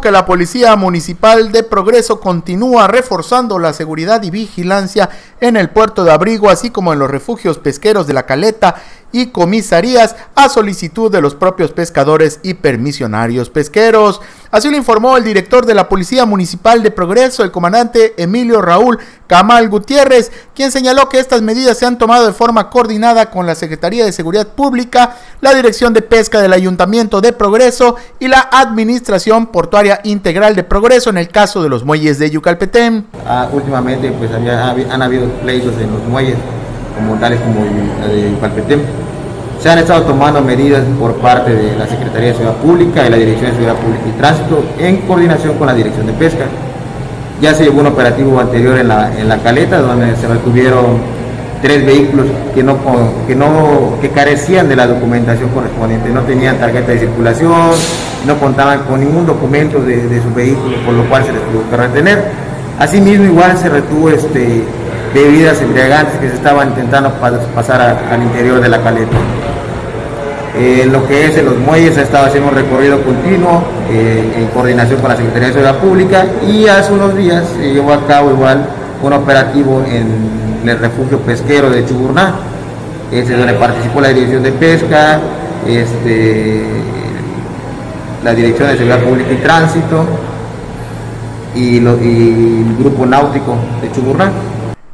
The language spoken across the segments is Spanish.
que la Policía Municipal de Progreso continúa reforzando la seguridad y vigilancia en el puerto de Abrigo, así como en los refugios pesqueros de la Caleta y comisarías a solicitud de los propios pescadores y permisionarios pesqueros. Así lo informó el director de la Policía Municipal de Progreso, el comandante Emilio Raúl Camal Gutiérrez, quien señaló que estas medidas se han tomado de forma coordinada con la Secretaría de Seguridad Pública, la Dirección de Pesca del Ayuntamiento de Progreso y la Administración Portuaria Integral de Progreso en el caso de los muelles de Yucalpetén. Ah, últimamente pues han habido pleitos en los muelles como tales como de Yucalpetén. Se han estado tomando medidas por parte de la Secretaría de Seguridad Pública y la Dirección de Seguridad Pública y Tránsito en coordinación con la Dirección de Pesca. Ya se llevó un operativo anterior en la, en la caleta donde se retuvieron tres vehículos que no, que no que carecían de la documentación correspondiente, no tenían tarjeta de circulación, no contaban con ningún documento de, de su vehículo, por lo cual se les tuvo que retener. Asimismo, igual se retuvo este, bebidas embriagantes que se estaban intentando pasar al interior de la caleta. Lo que es en los muelles ha estado haciendo un recorrido continuo eh, en coordinación con la Secretaría de Seguridad Pública y hace unos días se llevó a cabo igual un operativo en, el refugio pesquero de Chuburná, es donde participó la Dirección de Pesca, este, la Dirección de Seguridad Pública y Tránsito y, y el Grupo Náutico de Chuburná.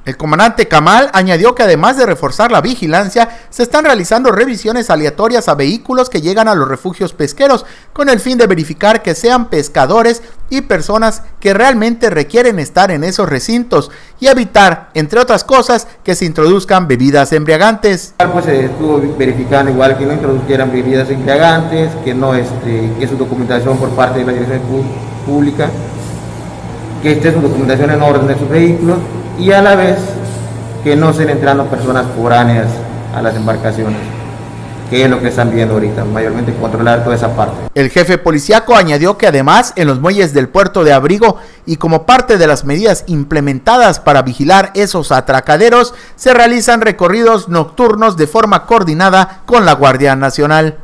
El comandante Kamal añadió que además de reforzar la vigilancia, se están realizando revisiones aleatorias a vehículos que llegan a los refugios pesqueros con el fin de verificar que sean pescadores y personas que realmente requieren estar en esos recintos y evitar, entre otras cosas, que se introduzcan bebidas embriagantes. Pues se estuvo verificando igual que no introdujeran bebidas embriagantes, que no este, que su documentación por parte de la dirección pública, que esté su documentación en orden de sus vehículos y a la vez que no estén entrando personas foráneas a las embarcaciones que es lo que están viendo ahorita, mayormente controlar toda esa parte. El jefe policiaco añadió que además en los muelles del puerto de Abrigo y como parte de las medidas implementadas para vigilar esos atracaderos, se realizan recorridos nocturnos de forma coordinada con la Guardia Nacional.